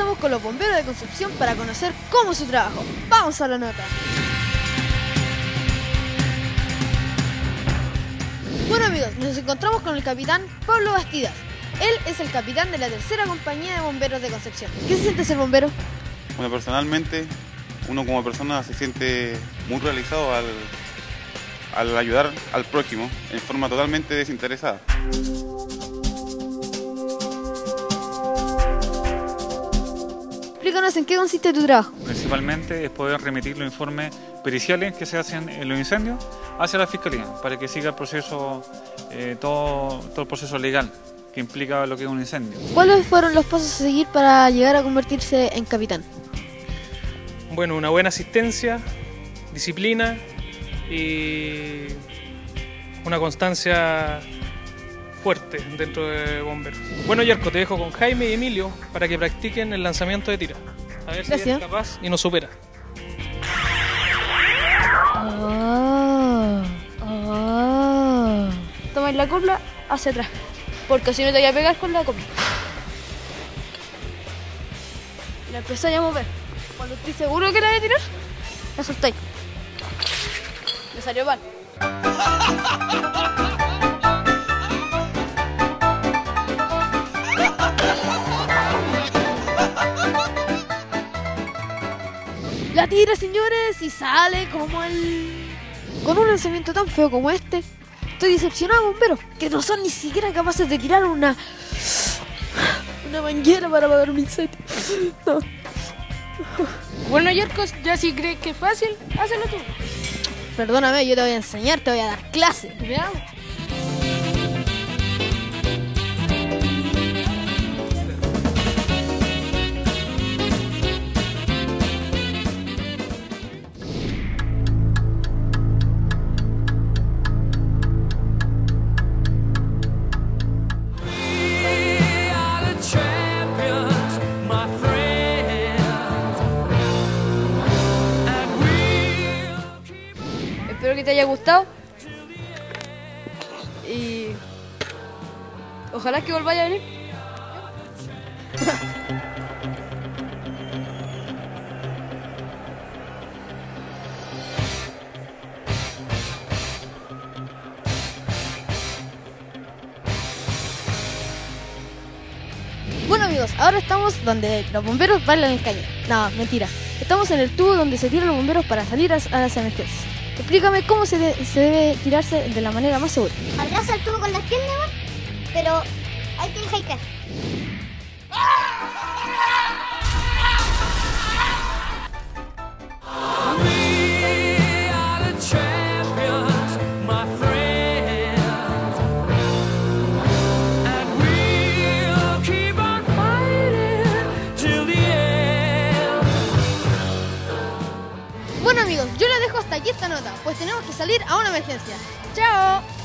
encontramos con los bomberos de Concepción para conocer cómo es su trabajo. Vamos a la nota. Bueno amigos, nos encontramos con el capitán Pablo Bastidas. Él es el capitán de la tercera compañía de bomberos de Concepción. ¿Qué se siente ser bombero? Bueno, personalmente, uno como persona se siente muy realizado al, al ayudar al prójimo en forma totalmente desinteresada. Explícanos en qué consiste tu trabajo. Principalmente es poder remitir los informes periciales que se hacen en los incendios hacia la Fiscalía para que siga el proceso, eh, todo, todo el proceso legal que implica lo que es un incendio. ¿Cuáles fueron los pasos a seguir para llegar a convertirse en capitán? Bueno, una buena asistencia, disciplina y una constancia fuerte dentro de bomberos. Bueno, Yarko, te dejo con Jaime y Emilio para que practiquen el lanzamiento de tira. A ver si eres capaz y nos supera. Ah, ah. Toma la copla hacia atrás, porque si no te voy a pegar con la copla. La empezáis a mover. Cuando estoy seguro que la voy a tirar, la soltáis. Me salió mal. La tira, señores, y sale como el... Con un lanzamiento tan feo como este, estoy decepcionado, bomberos, que no son ni siquiera capaces de tirar una... Una manguera para apagar un incendio. No. Bueno, Yerkos, ya si crees que es fácil, hazlo tú. Perdóname, yo te voy a enseñar, te voy a dar clase. Veamos. Que te haya gustado. Y... Ojalá que volváis a venir. Bueno amigos, ahora estamos donde los bomberos bailan el cañón. No, mentira. Estamos en el tubo donde se tiran los bomberos para salir a, las emergencias. Explícame cómo se, de- se debe tirarse de la manera más segura. Abraza el tubo con las piernas, pero hay que dejar caer. Yo les dejo hasta aquí esta nota, pues tenemos que salir a una emergencia. ¡Chao!